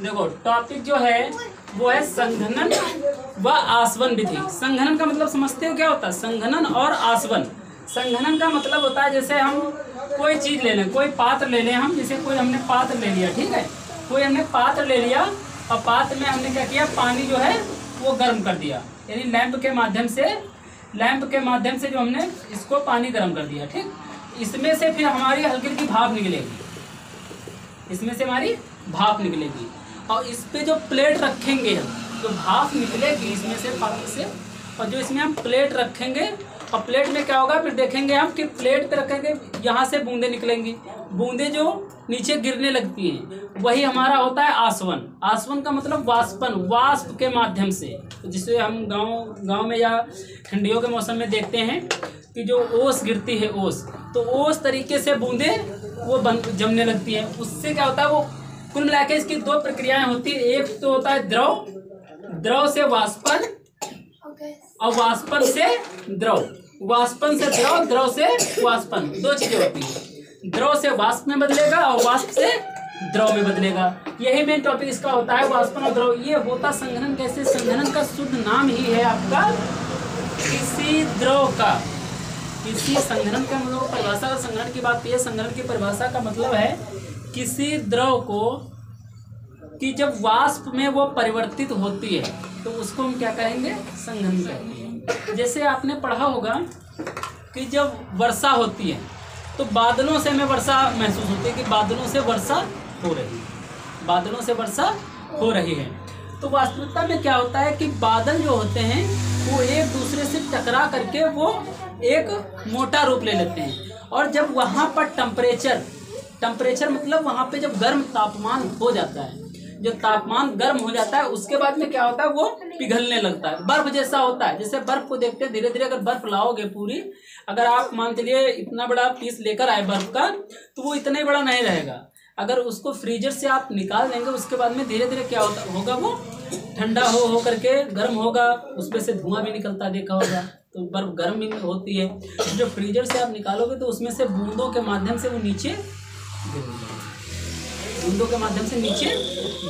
देखो टॉपिक जो है, वो है संघनन व आसवन विधि। संघनन का मतलब समझते हो क्या होता है? संघनन और आसवन। संघनन का मतलब होता है जैसे हम कोई चीज़ ले लें, कोई पात्र ले लें हम, जैसे कोई हमने पात्र ले लिया, ठीक है? कोई हमने पात्र ले लिया, और पात्र में हमने क्या किया? पानी जो है, वो गर्म कर दिया। यानी लैंप के माध्यम से, लैंप के माध्यम से जो हमने, इसको पानी गर्म कर दिया, ठीक? इसमें से फिर हमारी हल्की हल्की भाप निकलेगी। इसमें से हमारी भाप निकलेगी। और इस पर जो प्लेट रखेंगे हम, जो भाप निकलेगी, इसमें से पात्र से, और जो इसमें हम प्लेट रखेंगे, और प्लेट में क्या होगा, फिर देखेंगे हम कि प्लेट पे रखेंगे, यहाँ से बूंदे निकलेंगी। बूंदे जो नीचे गिरने लगती हैं, वही हमारा होता है आसवन। आसवन का मतलब वाष्पन, वाष्प के माध्यम से। जिसे हम गाँव गाँव में या ठंडियों के मौसम में देखते हैं कि जो ओस गिरती है ओस तो ओस तरीके से बूंदे वो बन, जमने लगती है। उससे क्या होता है, वो कुल मिला के इसकी दो प्रक्रियाएँ होती है। एक तो होता है द्रव। द्रव से वाष्पन और वाष्पन से द्रव। वाष्पन से द्रव द्रव से वाष्पन। दो चीज़ें होती है। द्रव से वाष्प में बदलेगा और वाष्प से द्रव में बदलेगा। यही मेन टॉपिक इसका होता है, वाष्पन और द्रव। ये होता संघनन कैसे? संघनन का शुद्ध नाम ही है आपका किसी द्रव का। किसी संघनन का मतलब परिभाषा का संघनन की बात है संघनन की परिभाषा का मतलब है किसी द्रव को कि जब वाष्प में वो परिवर्तित होती है तो उसको हम क्या कहेंगे? कहते हैं। जैसे आपने पढ़ा होगा कि जब वर्षा होती है तो बादलों से हमें वर्षा महसूस होती है कि बादलों से वर्षा हो रही है। बादलों से वर्षा हो रही है। तो वास्तविकता में क्या होता है कि बादल जो होते हैं वो एक दूसरे से टकरा करके वो एक मोटा रूप ले लेते हैं। और जब वहाँ पर टम्परेचर टेम्परेचर मतलब वहाँ पे जब गर्म तापमान हो जाता है, जो तापमान गर्म हो जाता है, उसके बाद में क्या होता है, वो पिघलने लगता है। बर्फ़ जैसा होता है, जैसे बर्फ़ को देखते हैं धीरे धीरे अगर बर्फ़ लाओगे पूरी, अगर आप मान चलिए इतना बड़ा पीस लेकर आए बर्फ़ का तो वो इतना बड़ा नहीं रहेगा। अगर उसको फ्रीजर से आप निकाल देंगे, उसके बाद में धीरे धीरे क्या होता, होगा वो? ठंडा हो हो करके गर्म होगा, उसमें से धुआँ भी निकलता, देखा होगा। तो बर्फ़ गर्म भी होती है। जो फ्रीजर से आप निकालोगे तो उसमें से बूंदों के माध्यम से वो नीचे बूंदों के माध्यम से नीचे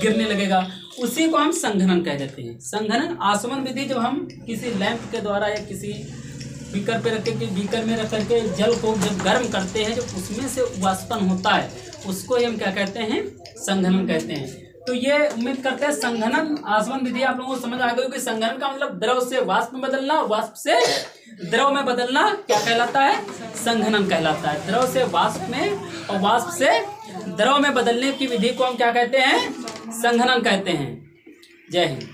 गिरने लगेगा। उसी को हम संघनन कह देते हैं। संघनन आसमन विधि जब हम किसी लैंप के द्वारा या किसी बीकर पे रख के, बीकर में रख करके जल को जब गर्म करते हैं, जब उसमें से वाष्पन होता है, उसको हम क्या कहते हैं? संघनन कहते हैं। तो ये उम्मीद करते हैं संघनन आसमन विधि आप लोगों को समझ आ गई होगी। संघनन का मतलब द्रव से वाष्प में बदलना, वाष्प से द्रव में बदलना क्या कहलाता है? संघनन कहलाता है। द्रव से वाष्प में और वाष्प से द्रव में बदलने की विधि को हम क्या कहते हैं? संघनन कहते हैं। जय हिंद।